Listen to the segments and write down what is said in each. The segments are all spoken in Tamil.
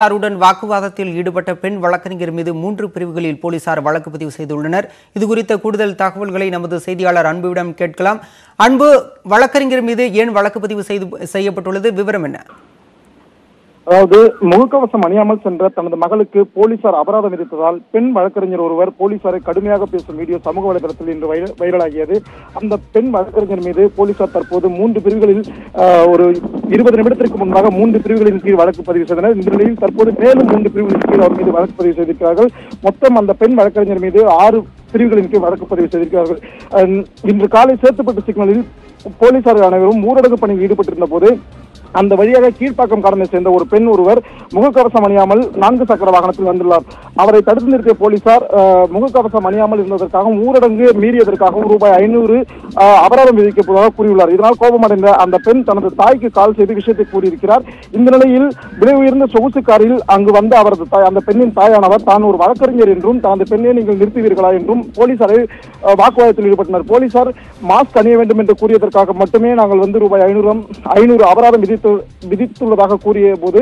போலீசாருடன் வாக்குவாதத்தில் ஈடுபட்ட பெண் வழக்கறிஞர் மீது மூன்று பிரிவுகளில் போலீசார் வழக்கு பதிவு செய்துள்ளனர். இதுகுறித்த கூடுதல் தகவல்களை நமது செய்தியாளர் அன்புவிடம் கேட்கலாம். அன்பு வழக்கறிஞர் மீது ஏன் வழக்கு பதிவு செய்து செய்யப்பட்டுள்ளது? விவரம் என்ன? அதாவது முகக்கவசம் அணியாமல் சென்ற தனது மகளுக்கு போலீசார் அபராதம் விதித்ததால் பெண் வழக்கறிஞர் ஒருவர் போலீசாரை கடுமையாக பேசும் வீடியோ சமூக வலைதளத்தில் இன்று வைரலாகியது. அந்த பெண் வழக்கறிஞர் மீது போலீசார் தற்போது மூன்று பிரிவுகளில் ஒரு இருபது நிமிடத்திற்கு முன்பாக மூன்று பிரிவுகளின் கீழ் வழக்கு பதிவு செய்தனர். இந்த நிலையில் தற்போது மேலும் மூன்று பிரிவுகளின் கீழ் அவர் மீது வழக்கு பதிவு செய்திருக்கிறார்கள். மொத்தம் அந்த பெண் வழக்கறிஞர் மீது ஆறு பிரிவுகளின் கீழ் வழக்கு பதிவு செய்திருக்கிறார்கள். இன்று காலை சேத்துப்பட்டு சிக்னலில் போலீசார் அனைவரும் ஊரடங்கு பணியில் ஈடுபட்டிருந்த போது அந்த வழியாக கீழ்ப்பாக்கம் கடந்து சேர்ந்த ஒரு பெண் ஒருவர் முகக்கவசம் அணியாமல் நான்கு சக்கர வாகனத்தில் வந்துள்ளார். அவரை தடுத்து நிறுத்திய போலீசார் முகக்கவசம் அணியாமல் இருந்ததற்காகவும் ஊரடங்கு மீறியதற்காகவும் ரூபாய் ஐநூறு அபராதம் விதிக்கப்படுவதாக கூறியுள்ளார். இதனால் கோபமடைந்த அந்த பெண் தனது தாய்க்கு கால் செய்து விஷயத்தை கூறியிருக்கிறார். இந்த நிலையில் விலை உயர்ந்த சொகுசு காரில் அங்கு வந்த அவரது தாய் அந்த பெண்ணின் தாயானவர் தான் ஒரு வழக்கறிஞர் என்றும் தனது பெண்ணை நீங்கள் நிறுத்துவீர்களா என்றும் போலீசாரை வாக்குவாதத்தில் ஈடுபட்டனர். போலீசார் மாஸ்க் அணிய வேண்டும் என்று கூறியதற்காக மட்டுமே நாங்கள் வந்து ரூபாய் ஐநூறு ஐநூறு அபராதம் விதித்து விதித்துள்ளதாக கூறிய போது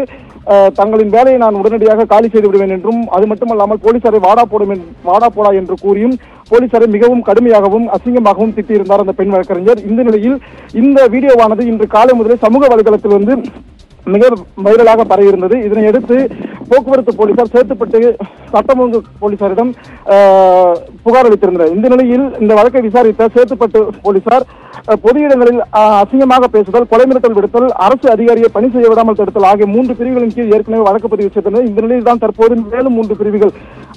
தங்களின் வேலையை நான் உடனடியாக காலி செய்து விடுவேன் என்றும் அது மட்டுமல்லாமல் போலீசாரை வாடா போடும் வாடா போடா என்று கூறியும் போலீசாரை மிகவும் கடுமையாகவும் அசிங்கமாகவும் திட்டியிருந்தார் அந்த பெண் வழக்கறிஞர். இந்த நிலையில் இந்த வீடியோவானது இன்று காலை முதலே சமூக வலைதளத்தில் வந்து மிக வைரலாக பரவியிருந்தது. இதனை அடுத்து போக்குவரத்து போலீசார் சேத்துப்பட்டு சட்டம் போலீசாரிடம் புகார் அளித்திருந்தனர். இந்த நிலையில் இந்த வழக்கை விசாரித்த சேத்துப்பட்டு போலீசார் பொது இடங்களில் அசிங்கமாக பேசுதல் கொலை மிரட்டல் விடுத்தல் அரசு அதிகாரியை பணி செய்ய விடாமல் தடுத்தல் ஆகிய மூன்று பிரிவுகளின் கீழ் ஏற்கனவே வழக்கு பதிவு செய்தனர். இந்த நிலையில் தான் தற்போது மேலும் மூன்று பிரிவுகள்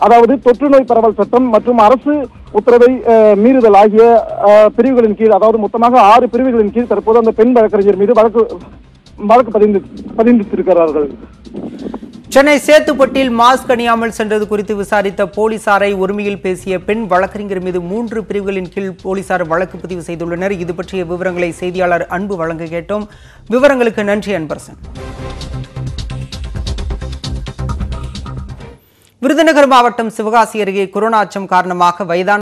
அதாவது தொற்று நோய் பரவல் சட்டம் மற்றும் அரசு உத்தரவை மீறுதல் ஆகிய பிரிவுகளின் கீழ் அதாவது மொத்தமாக ஆறு பிரிவுகளின் கீழ் தற்போது அந்த பெண் வழக்கறிஞர் மீது வழக்கு வழக்கு பதிந்து பதிந்திருக்கிறார்கள். சென்னை சேத்துப்பட்டில் மாஸ்க் அணியாமல் சென்றது குறித்து விசாரித்த போலீசாரை உரிமையில் பேசிய பெண் வழக்கறிஞர் மீது மூன்று பிரிவுகளின் கீழ் போலீசார் வழக்கு பதிவு செய்துள்ளனர். இது பற்றிய விவரங்களை செய்தியாளர் அன்பு வழங்க கேட்டோம். விவரங்களுக்கு நன்றி அன்பரசன். விருதுநகர் மாவட்டம் சிவகாசி அருகே கொரோனா அச்சம் காரணமாக வயதான